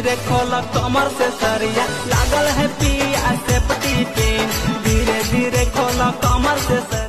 धीरे खोला कमर से सरिया। लागल है पिया से पटी पिन। धीरे धीरे खोला कमर से सरिया।